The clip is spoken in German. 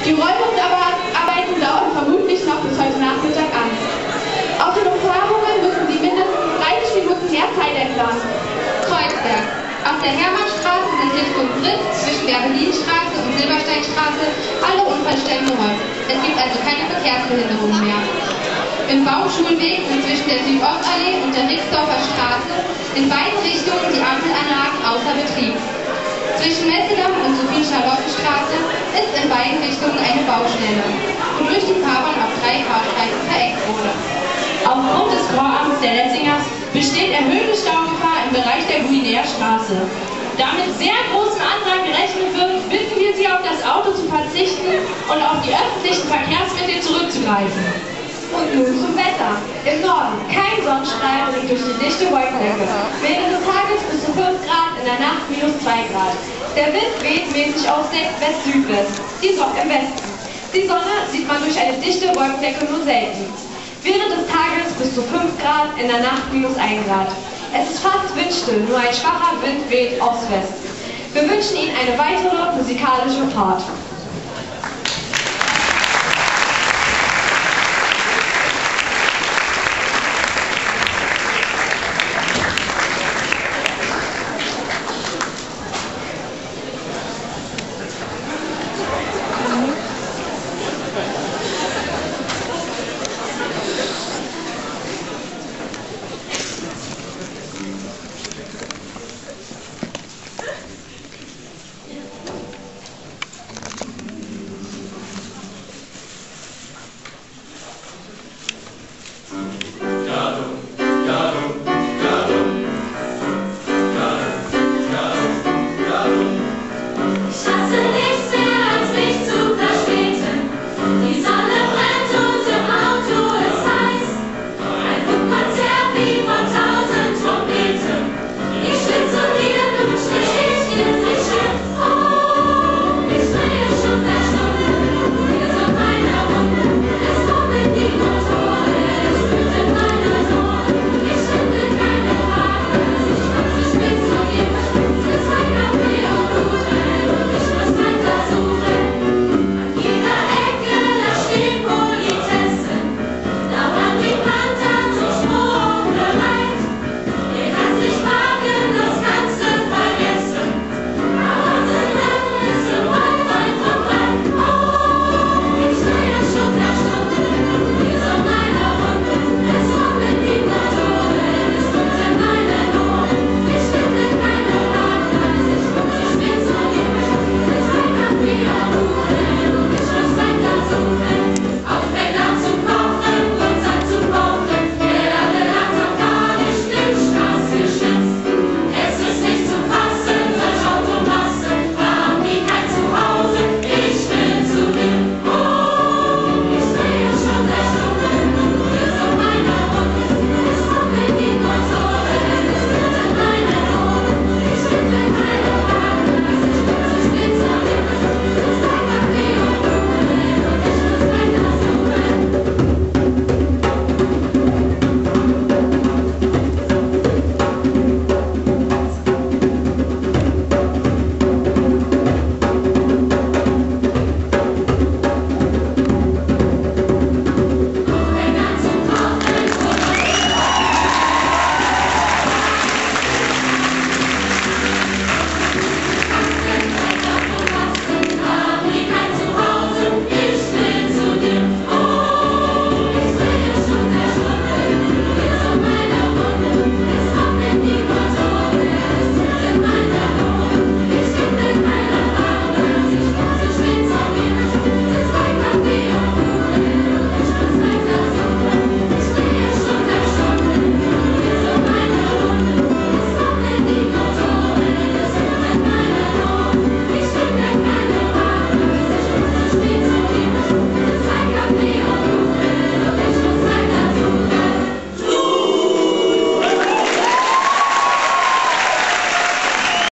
Die Räumungsarbeiten dauern vermutlich noch bis heute Nachmittag an. Auf den Umfahrungen müssen Sie mindestens 30 Minuten mehr Zeit einplanen. Kreuzberg. Auf der Hermannstraße sind Richtung Fritz zwischen der Berlinstraße und Silbersteinstraße alle Unfallstellen geräumt. Es gibt also keine Verkehrsbehinderungen mehr. Im Baumschulweg sind zwischen der Südostallee und der Rixdorfer Straße in beiden Richtungen die Ampelanlagen außer Betrieb. Zwischen Messedamm und in beiden Richtungen eine Baustelle, wodurch die Fahrbahn auf drei Fahrstreifen vereckt wurde. Aufgrund des Vorabends der Lessingers besteht erhöhte Staugefahr im Bereich der Guinea-Straße. Da mit sehr großem Andrang gerechnet wird, bitten wir Sie, auf das Auto zu verzichten und auf die öffentlichen Verkehrsmittel zurückzugreifen. Und nun zum Wetter. Im Norden kein Sonnenstrahl durch die dichte Wolkendecke. Während des Tages bis zu 5 Grad, in der Nacht minus 2 Grad. Der Wind weht mäßig aus West-Südwest, die Sonne im Westen. Die Sonne sieht man durch eine dichte Wolkendecke nur selten. Während des Tages bis zu 5 Grad, in der Nacht minus 1 Grad. Es ist fast windstill, nur ein schwacher Wind weht aus West. Wir wünschen Ihnen eine weitere musikalische Fahrt.